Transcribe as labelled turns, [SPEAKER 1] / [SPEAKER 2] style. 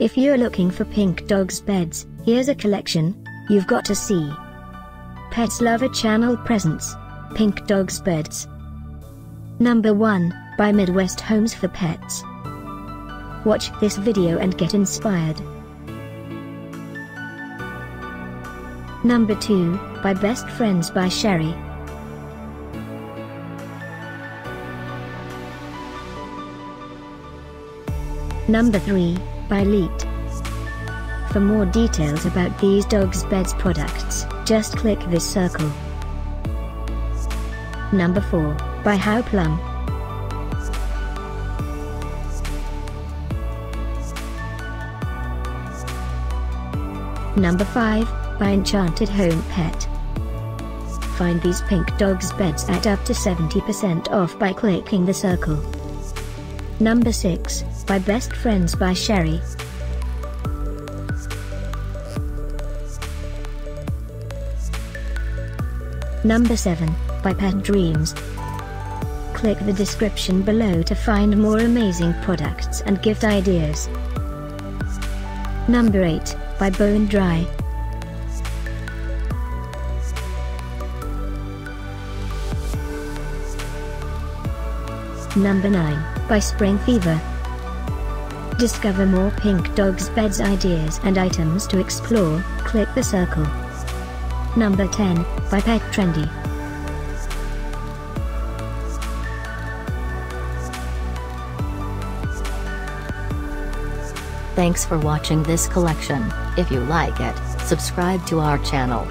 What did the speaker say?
[SPEAKER 1] If you're looking for pink dogs beds, here's a collection you've got to see. Pets Lover Channel presents Pink Dogs Beds. Number 1 by Midwest Homes for Pets. Watch this video and get inspired. Number 2 by Best Friends by Sheri. Number 3 by Leet. For more details about these dogs beds products, just click this circle. Number 4 by How Plum. Number 5 by Enchanted Home Pet. Find these pink dogs beds at up to 70% off by clicking the circle. Number 6 by Best Friends by Sheri. Number 7 by Pet Dreams. Click the description below to find more amazing products and gift ideas. Number 8 by Bone Dry. Number 9 by Spring Fever. Discover more Pink Dogs beds ideas and items to explore, click the circle. Number 10 by Pet Trendy.
[SPEAKER 2] Thanks for watching this collection. If you like it, subscribe to our channel.